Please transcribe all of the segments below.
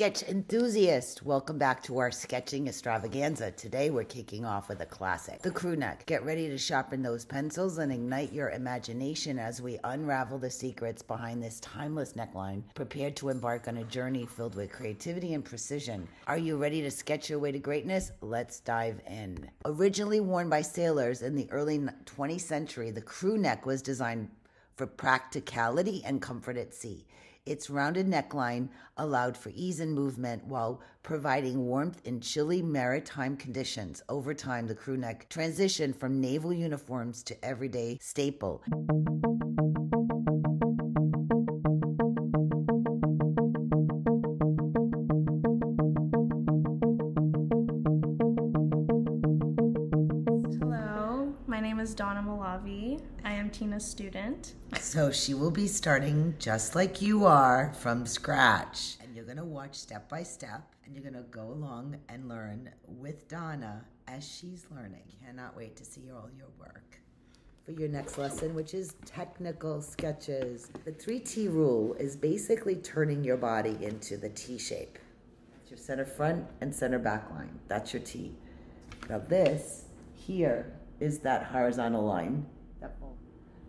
sketch enthusiast. Welcome back to our sketching extravaganza. Today we're kicking off with a classic, the crew neck. Get ready to sharpen those pencils and ignite your imagination as we unravel the secrets behind this timeless neckline, prepared to embark on a journey filled with creativity and precision. Are you ready to sketch your way to greatness? Let's dive in. Originally worn by sailors in the early 20th century, the crew neck was designed for practicality and comfort at sea. Its rounded neckline allowed for ease in movement while providing warmth in chilly maritime conditions. Over time, the crew neck transitioned from naval uniforms to everyday staple. Am student. So she will be starting just like you are from scratch. And you're going to watch step by step and you're going to go along and learn with Donna as she's learning. Cannot wait to see all your work. For your next lesson, which is technical sketches. The 3T rule is basically turning your body into the T shape. It's your center front and center back line. That's your T. Now this here is that horizontal line. That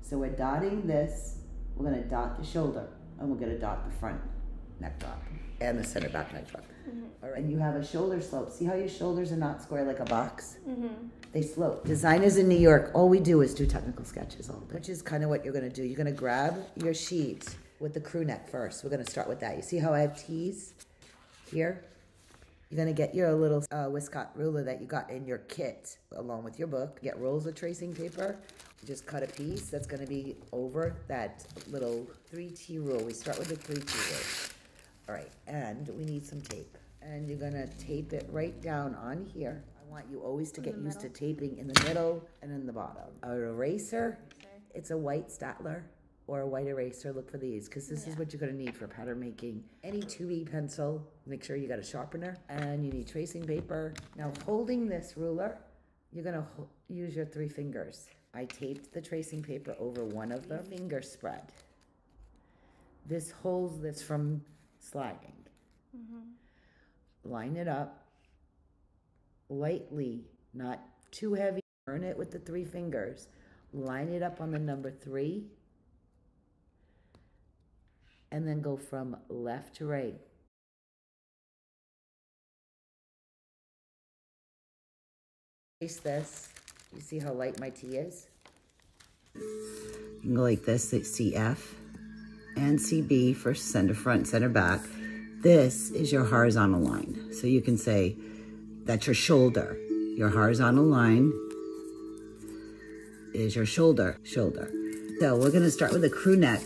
so we're dotting this. We're gonna dot the shoulder, and we're gonna dot the front neck drop and the center back neck drop. All right. And you have a shoulder slope. See how your shoulders are not square like a box? They slope. Designers in New York, all we do is do technical sketches all day, which is kind of what you're gonna do. You're gonna grab your sheet with the crew neck first. We're gonna start with that. You see how I have T's here? You're gonna get your little uh, Westcott ruler that you got in your kit along with your book. Get rolls of tracing paper. Just cut a piece that's gonna be over that little 3T rule. We start with the 3T rule. All right, and we need some tape. And you're gonna tape it right down on here. I want you always to get used to taping in the middle and in the bottom. An eraser, it's a white Staedtler or a white eraser. Look for these because this is what you're gonna need for pattern making. Any 2B pencil, make sure you got a sharpener, and you need tracing paper. Now, holding this ruler, you're gonna use your three fingers. I taped the tracing paper over one of the Finger spread. This holds this from sliding. Mm-hmm. Line it up lightly, not too heavy. Turn it with the three fingers. Line it up on the number three. And then go from left to right. Trace this. You see how light my T is? You can go like this, CF and CB for center front, center back. This is your horizontal line. So you can say that's your shoulder. Your horizontal line is your shoulder, shoulder. So we're gonna start with a crew neck.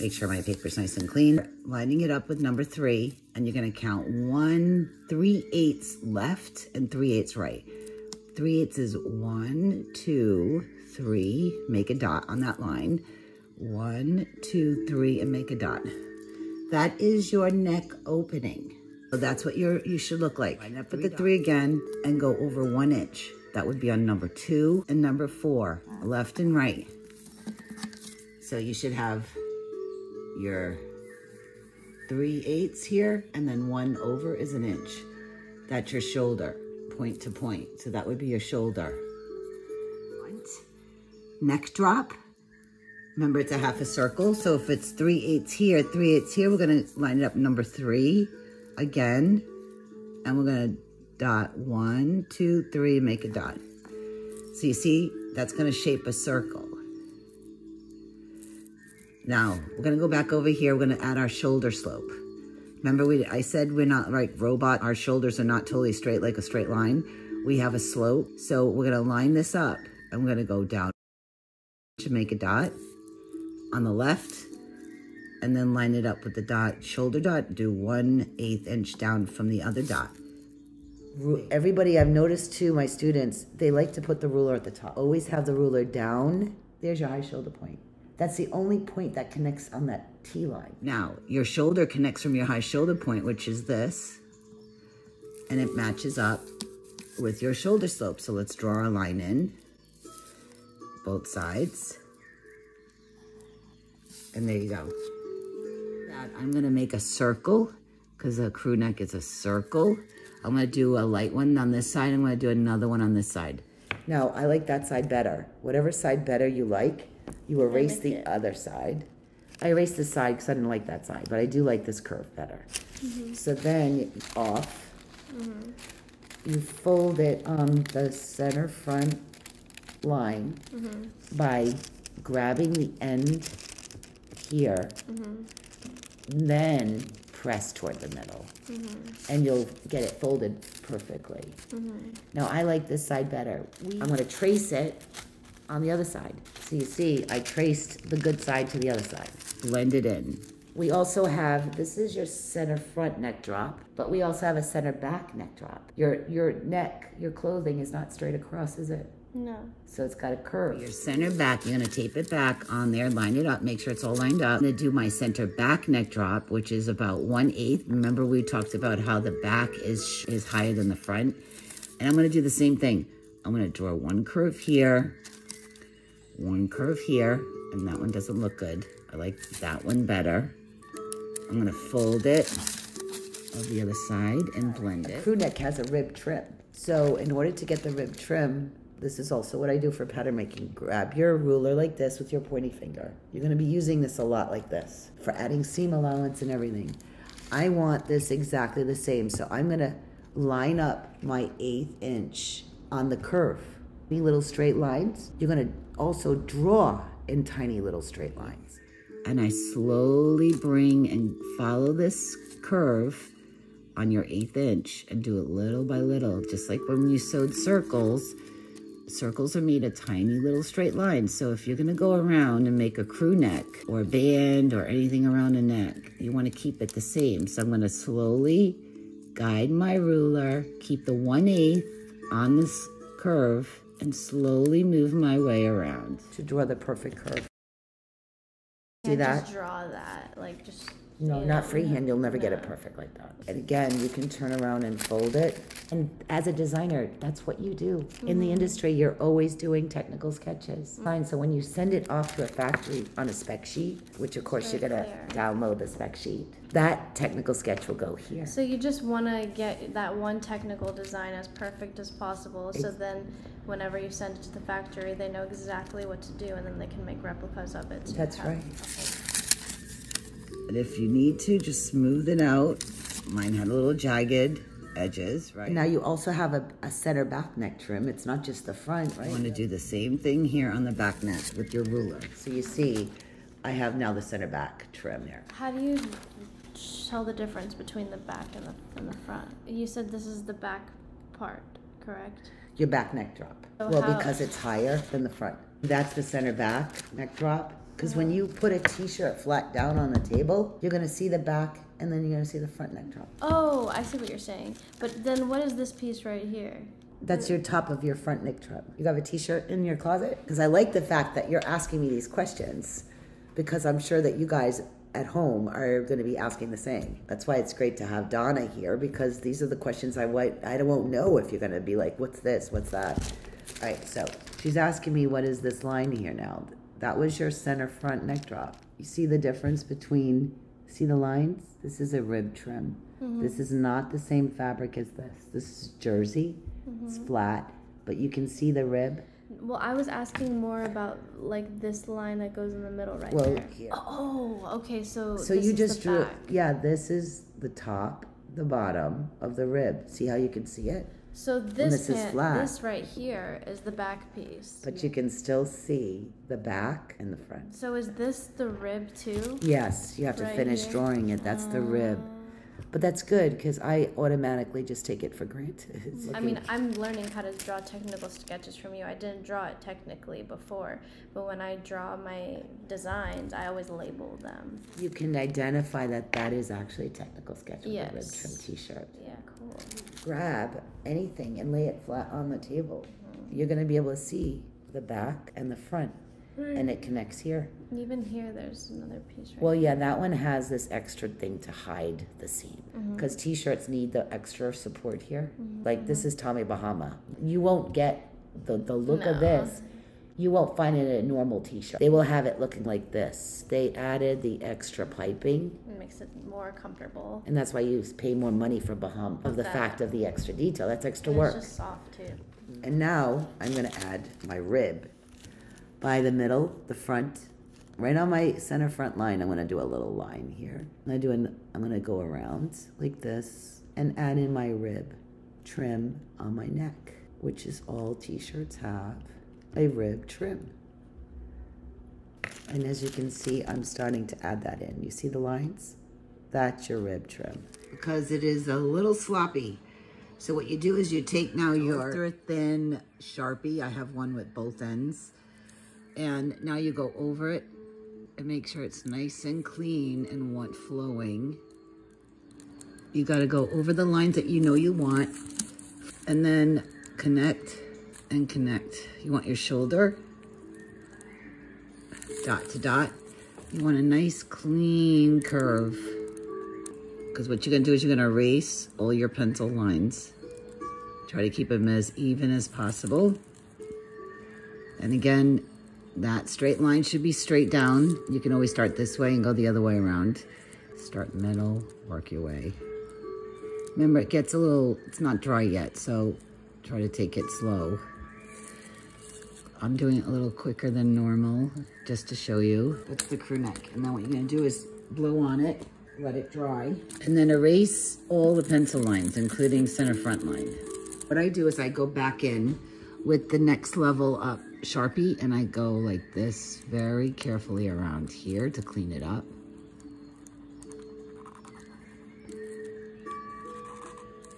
Make sure my paper's nice and clean. Lining it up with number three, and you're gonna count one, three eighths left and three eighths right. Three eighths is one, two, three, make a dot on that line. One, two, three, and make a dot. That is your neck opening. So that's what your you should look like. Line up with the three again and go over one inch. That would be on number two and number four, left and right. So you should have your three eighths here, and then one over is an inch. That's your shoulder, point to point. So that would be your shoulder. Neck drop. Remember, it's a half a circle. So if it's three eighths here, three eighths here, we're gonna line it up number three again. And we're gonna dot one, two, three, make a dot. So you see, that's gonna shape a circle. Now, we're gonna go back over here. We're gonna add our shoulder slope. Remember, we I said we're not like robot. Our shoulders are not totally straight like a straight line. We have a slope. So we're gonna line this up. I'm gonna go down to make a dot on the left and then line it up with the dot, shoulder dot, do one eighth inch down from the other dot. Everybody I've noticed too, my students, they like to put the ruler at the top. Always have the ruler down. There's your high shoulder point. That's the only point that connects on that T line. Now, your shoulder connects from your high shoulder point, which is this, and it matches up with your shoulder slope. So let's draw a line in both sides. And there you go. I'm gonna make a circle because a crew neck is a circle. I'm gonna do a light one on this side. I'm gonna do another one on this side. Now, I like that side better. Whatever side better you like, you erase the it. other side. I erased this side because I didn't like that side, but I do like this curve better. So then off, you fold it on the center front line by grabbing the end here, then press toward the middle. And you'll get it folded perfectly. Now, I like this side better. I'm gonna trace it on the other side. So you see, I traced the good side to the other side. Blend it in. We also have, this is your center front neck drop, but we also have a center back neck drop. Your, your neck, your clothing is not straight across, is it? No. So it's got a curve. Your center back, you're gonna tape it back on there, line it up, make sure it's all lined up. I'm gonna do my center back neck drop, which is about one eighth. Remember we talked about how the back is, is higher than the front? And I'm gonna do the same thing. I'm gonna draw one curve here, one curve here, and that one doesn't look good. I like that one better. I'm gonna fold it of the other side and blend it. Crew neck has a rib trim. So in order to get the rib trim, this is also what I do for pattern making. Grab your ruler like this with your pointy finger. You're gonna be using this a lot like this for adding seam allowance and everything. I want this exactly the same, so I'm gonna line up my eighth inch on the curve. Tiny little straight lines. You're gonna also draw in tiny little straight lines. And I slowly bring and follow this curve on your eighth inch and do it little by little, just like when you sewed circles. Circles are made of tiny little straight lines. So if you're gonna go around and make a crew neck or a band or anything around a neck, you wanna keep it the same. So I'm gonna slowly guide my ruler, keep the one eighth on this curve, and slowly move my way around to draw the perfect curve. See that? just draw that, like just. No, not freehand. You'll never get it perfect like that. And again, you can turn around and fold it. And as a designer, that's what you do. In the mm-hmm. industry, you're always doing technical sketches. Mm-hmm. Fine. So when you send it off to a factory on a spec sheet, which of course you're gonna download the spec sheet, that technical sketch will go here. So you just want to get that one technical design as perfect as possible, so then whenever you send it to the factory, they know exactly what to do, and then they can make replicas of it. That's right. But if you need to, just smooth it out. Mine had a little jagged edges, right? Now you also have a, a center back neck trim. It's not just the front, right? You want to do the same thing here on the back neck with your ruler. So you see, I have now the center back trim there. How do you tell the difference between the back and the, and the front? You said this is the back part, correct? Your back neck drop. So well, how- because it's higher than the front. That's the center back neck drop. Because when you put a t-shirt flat down on the table, you're gonna see the back and then you're gonna see the front neck drop. Oh, I see what you're saying. But then what is this piece right here? That's your top of your front neck trim. You have a t-shirt in your closet? Because I like the fact that you're asking me these questions because I'm sure that you guys at home are going to be asking the same. That's why it's great to have Donna here because these are the questions I won't, I won't know if you're going to be like, what's this? What's that? All right, so she's asking me, what is this line here now? That was your center front neck drop. You see the difference between, see the lines? This is a rib trim. Mm-hmm. This is not the same fabric as this. This is jersey. It's mm-hmm. flat, but you can see the rib. Well, I was asking more about like this line that goes in the middle right Well, there. here. Oh, okay. So So you just drew, back. yeah, this is the top, the bottom of the rib. See how you can see it? So this this is flat. this right here is the back piece. But you can still see the back and the front. So is this the rib too? Yes, you have to Right finish here. drawing it. That's the rib. Oh. But that's good because I automatically just take it for granted. I mean, I'm learning how to draw technical sketches from you. I didn't draw it technically before, but when I draw my designs, I always label them. you can identify that that is actually a technical sketch of a rib Yes. trim t-shirt. Yeah, cool. grab anything and lay it flat on the table. Mm-hmm. You're going to be able to see the back and the front, and it connects here. Even here, there's another piece right Well, yeah, that one has this extra thing to hide the seam Mm-hmm. because t-shirts need the extra support here. Like this is Tommy Bahama. You won't get the the look of this You won't find it in a normal t-shirt. They will have it looking like this. They added the extra piping. It makes it more comfortable. And that's why you pay more money for Baham of the That. fact of the extra detail. That's extra And work. It's just soft too. And now I'm gonna add my rib by the middle, the front, right on my center front line. I'm gonna do a little line here. I'm gonna do an, I'm gonna go around like this and add in my rib trim on my neck, which is all t-shirts have a rib trim. And as you can see, I'm starting to add that in. You see the lines? That's your rib trim. Because it is a little sloppy. So what you do is you take now your thin Sharpie. I have one with both ends. And now you go over it and make sure it's nice and clean and want flowing. You got to go over the lines that you know you want and then connect and connect. You want your shoulder dot to dot. You want a nice clean curve because what you're going to do is you're going to erase all your pencil lines. Try to keep them as even as possible. And again, that straight line should be straight down. You can always start this way and go the other way around. Start middle, work your way. Remember, it gets a little, it's not dry yet, so try to take it slow. I'm doing it a little quicker than normal, just to show you. That's the crew neck. And then what you're gonna do is blow on it, let it dry, and then erase all the pencil lines, including center front line. What I do is I go back in with the next level up Sharpie, and I go like this very carefully around here to clean it up.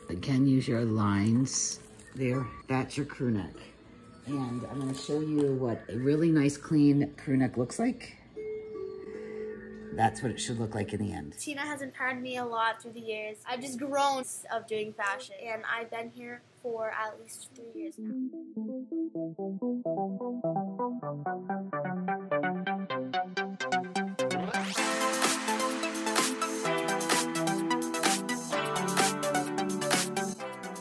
Again, use your lines. There, that's your crew neck. And I'm gonna show you what a really nice clean crew neck looks like. That's what it should look like in the end. Tina has empowered me a lot through the years. I've just grown of doing fashion, and I've been here for at least three years now.